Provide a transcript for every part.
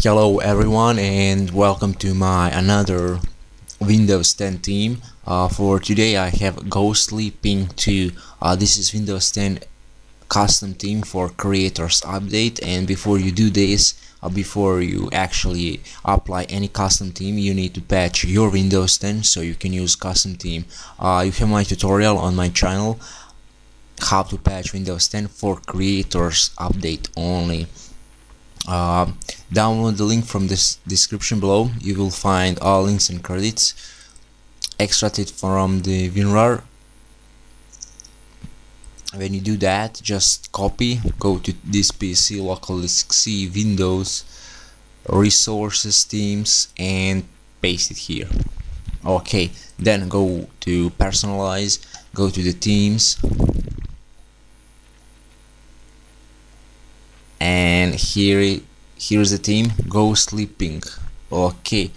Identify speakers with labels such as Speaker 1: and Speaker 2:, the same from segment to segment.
Speaker 1: Hello everyone and welcome to my another Windows 10 theme. Uh, for today I have Ghostly Pink 2. Uh, this is Windows 10 custom theme for creators update and before you do this uh, before you actually apply any custom theme you need to patch your Windows 10 so you can use custom theme. Uh, you have my tutorial on my channel how to patch Windows 10 for creators update only. Download the link from this description below. You will find all links and credits extracted from the WinRAR when you do that just copy go to this PC local disk C Windows resources themes and paste it here. Okay then go to personalize go to the themes and here here's the theme Ghostly sleeping. Okay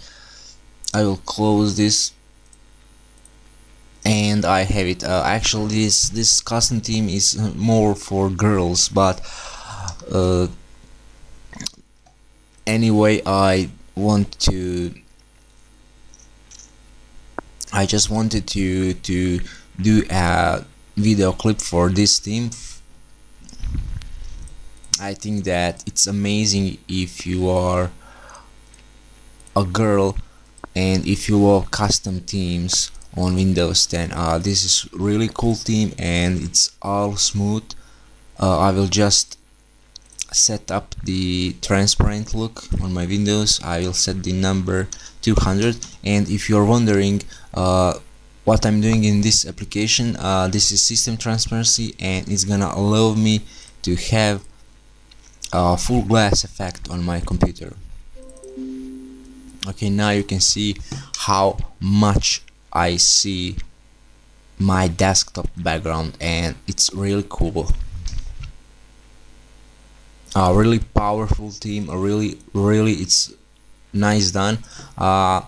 Speaker 1: I will close this. And I have it uh, actually this this custom theme is more for girls but uh, anyway I want to I just wanted to to do a video clip for this theme I think that it's amazing if you are a girl and if you love custom themes on Windows 10 uh, this is really cool theme and it's all smooth. Uh, I will just set up the transparent look on my Windows. I will set the number 200 and if you're wondering uh, what I'm doing in this application uh, this is system transparency and it's gonna allow me to have a full glass effect on my computer. Okay now you can see how much I see my desktop background and it's really cool. A really powerful theme a really really it's nice done. Uh,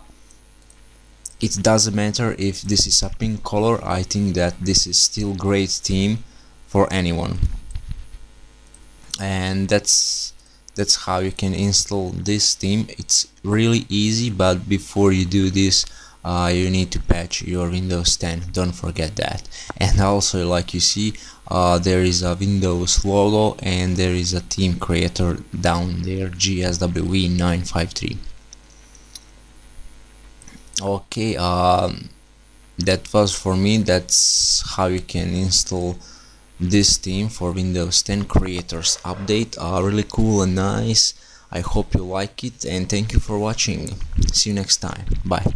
Speaker 1: it doesn't matter if this is a pink color I think that this is still great theme for anyone and that's that's how you can install this theme it's really easy but before you do this uh, you need to patch your Windows 10 don't forget that. And also like you see uh, there is a Windows logo and there is a theme creator down there gsw953 okay um, that was for me. That's how you can install this theme for Windows 10 creators. Update are really cool and nice. I hope you like it and thank you for watching. See you next time. Bye